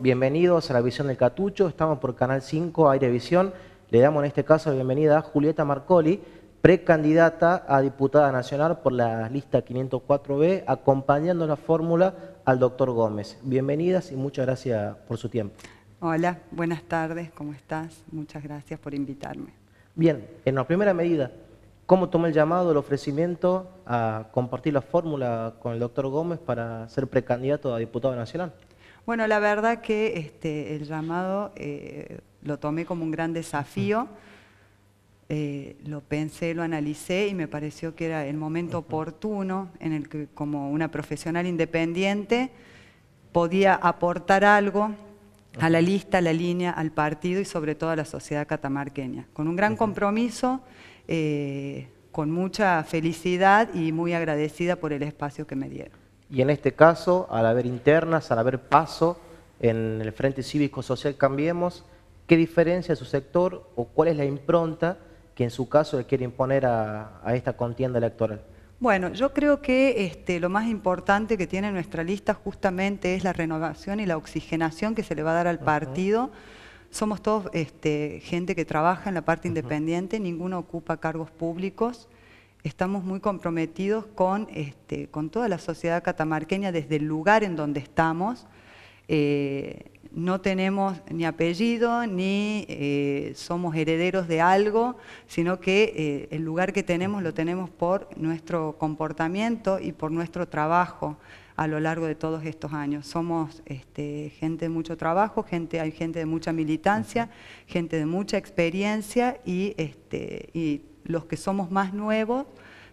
Bienvenidos a la Visión del Catucho, estamos por Canal 5, Aire Visión. Le damos en este caso la bienvenida a Julieta Marcoli, precandidata a diputada nacional por la lista 504B, acompañando la fórmula al doctor Gómez. Bienvenidas y muchas gracias por su tiempo. Hola, buenas tardes, ¿cómo estás? Muchas gracias por invitarme. Bien, en la primera medida, ¿cómo tomó el llamado, el ofrecimiento a compartir la fórmula con el doctor Gómez para ser precandidato a diputado nacional? Bueno, la verdad que este, el llamado eh, lo tomé como un gran desafío, eh, lo pensé, lo analicé y me pareció que era el momento oportuno en el que como una profesional independiente podía aportar algo a la lista, a la línea, al partido y sobre todo a la sociedad catamarqueña. Con un gran compromiso, eh, con mucha felicidad y muy agradecida por el espacio que me dieron. Y en este caso, al haber internas, al haber paso en el Frente Cívico Social Cambiemos, ¿qué diferencia su sector o cuál es la impronta que en su caso le quiere imponer a, esta contienda electoral? Bueno, yo creo que este, lo más importante que tiene nuestra lista justamente es la renovación y la oxigenación que se le va a dar al partido. Somos todos este, gente que trabaja en la parte independiente, ninguno ocupa cargos públicos estamos muy comprometidos con, este, con toda la sociedad catamarqueña desde el lugar en donde estamos. Eh, no tenemos ni apellido, ni eh, somos herederos de algo, sino que eh, el lugar que tenemos lo tenemos por nuestro comportamiento y por nuestro trabajo a lo largo de todos estos años. Somos este, gente de mucho trabajo, gente, hay gente de mucha militancia, gente de mucha experiencia y, este, y los que somos más nuevos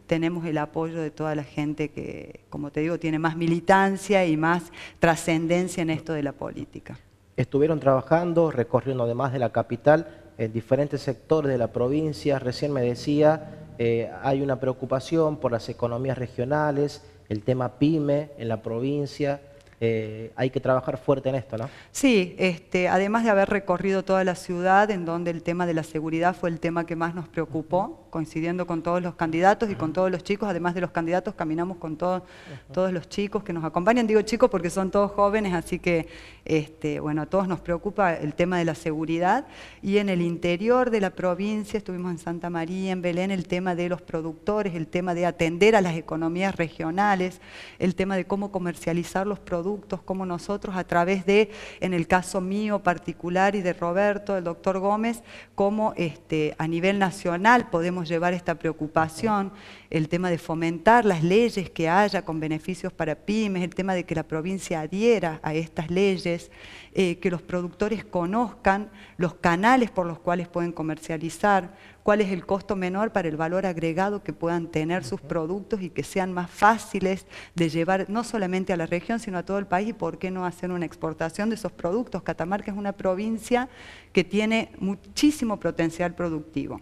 tenemos el apoyo de toda la gente que, como te digo, tiene más militancia y más trascendencia en esto de la política. Estuvieron trabajando, recorriendo además de la capital, en diferentes sectores de la provincia. Recién me decía, eh, hay una preocupación por las economías regionales, el tema PYME en la provincia. Eh, hay que trabajar fuerte en esto, ¿no? Sí, este, además de haber recorrido toda la ciudad, en donde el tema de la seguridad fue el tema que más nos preocupó, coincidiendo con todos los candidatos y con todos los chicos, además de los candidatos, caminamos con todos, todos los chicos que nos acompañan. Digo chicos porque son todos jóvenes, así que este, bueno, a todos nos preocupa el tema de la seguridad. Y en el interior de la provincia, estuvimos en Santa María, en Belén, el tema de los productores, el tema de atender a las economías regionales, el tema de cómo comercializar los productos productos, como nosotros a través de, en el caso mío particular y de Roberto, el doctor Gómez, cómo este, a nivel nacional podemos llevar esta preocupación, el tema de fomentar las leyes que haya con beneficios para pymes, el tema de que la provincia adhiera a estas leyes, eh, que los productores conozcan los canales por los cuales pueden comercializar, cuál es el costo menor para el valor agregado que puedan tener sus productos y que sean más fáciles de llevar no solamente a la región, sino a todo el país y por qué no hacer una exportación de esos productos. Catamarca es una provincia que tiene muchísimo potencial productivo.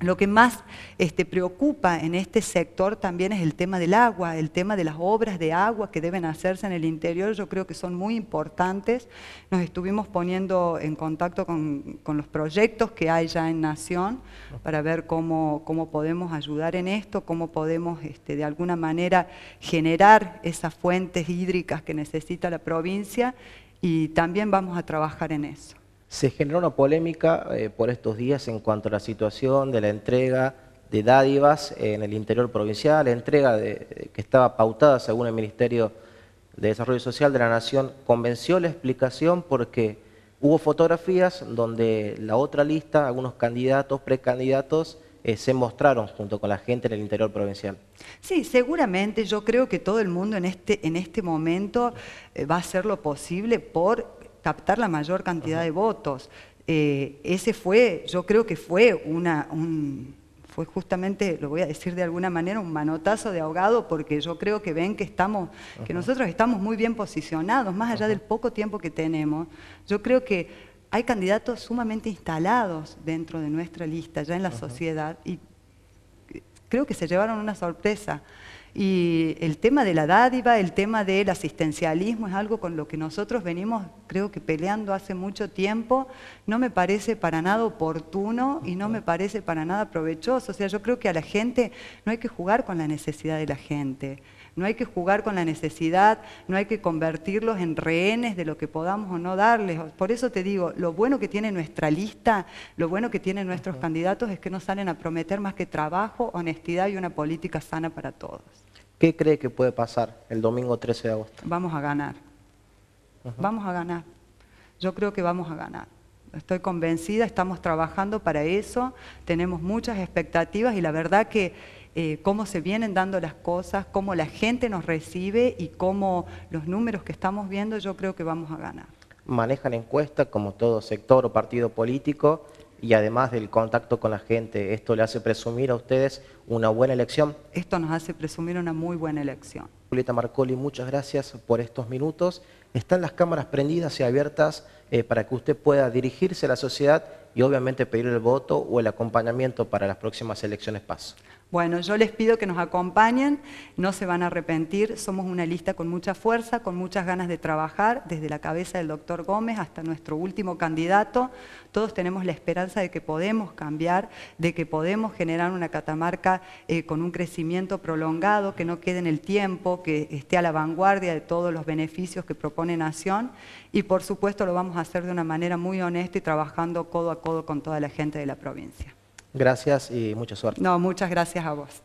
Lo que más este, preocupa en este sector también es el tema del agua, el tema de las obras de agua que deben hacerse en el interior, yo creo que son muy importantes. Nos estuvimos poniendo en contacto con, los proyectos que hay ya en Nación para ver cómo, podemos ayudar en esto, cómo podemos este, de alguna manera generar esas fuentes hídricas que necesita la provincia y también vamos a trabajar en eso. Se generó una polémica eh, por estos días en cuanto a la situación de la entrega de dádivas en el interior provincial, la entrega de, que estaba pautada según el Ministerio de Desarrollo Social de la Nación, convenció la explicación porque hubo fotografías donde la otra lista, algunos candidatos, precandidatos, eh, se mostraron junto con la gente en el interior provincial. Sí, seguramente yo creo que todo el mundo en este, en este momento eh, va a hacer lo posible por captar la mayor cantidad de votos. Eh, ese fue, yo creo que fue una, fue justamente, lo voy a decir de alguna manera, un manotazo de ahogado, porque yo creo que ven que estamos, que nosotros estamos muy bien posicionados, más allá del poco tiempo que tenemos. Yo creo que hay candidatos sumamente instalados dentro de nuestra lista, ya en la sociedad, y creo que se llevaron una sorpresa. Y el tema de la dádiva, el tema del asistencialismo es algo con lo que nosotros venimos, creo que peleando hace mucho tiempo, no me parece para nada oportuno y no me parece para nada provechoso. O sea, yo creo que a la gente no hay que jugar con la necesidad de la gente. No hay que jugar con la necesidad, no hay que convertirlos en rehenes de lo que podamos o no darles. Por eso te digo, lo bueno que tiene nuestra lista, lo bueno que tienen nuestros candidatos es que no salen a prometer más que trabajo, honestidad y una política sana para todos. ¿Qué cree que puede pasar el domingo 13 de agosto? Vamos a ganar. Vamos a ganar. Yo creo que vamos a ganar. Estoy convencida, estamos trabajando para eso, tenemos muchas expectativas y la verdad que eh, cómo se vienen dando las cosas, cómo la gente nos recibe y cómo los números que estamos viendo, yo creo que vamos a ganar. Manejan encuestas como todo sector o partido político y además del contacto con la gente, ¿esto le hace presumir a ustedes una buena elección? Esto nos hace presumir una muy buena elección. Julieta Marcoli, muchas gracias por estos minutos. Están las cámaras prendidas y abiertas eh, para que usted pueda dirigirse a la sociedad y obviamente pedir el voto o el acompañamiento para las próximas elecciones PAS. Bueno, yo les pido que nos acompañen, no se van a arrepentir, somos una lista con mucha fuerza, con muchas ganas de trabajar, desde la cabeza del doctor Gómez hasta nuestro último candidato, todos tenemos la esperanza de que podemos cambiar, de que podemos generar una Catamarca eh, con un crecimiento prolongado, que no quede en el tiempo, que esté a la vanguardia de todos los beneficios que propone Nación y por supuesto lo vamos a hacer de una manera muy honesta y trabajando codo a codo con toda la gente de la provincia. Gracias y mucha suerte. No, muchas gracias a vos.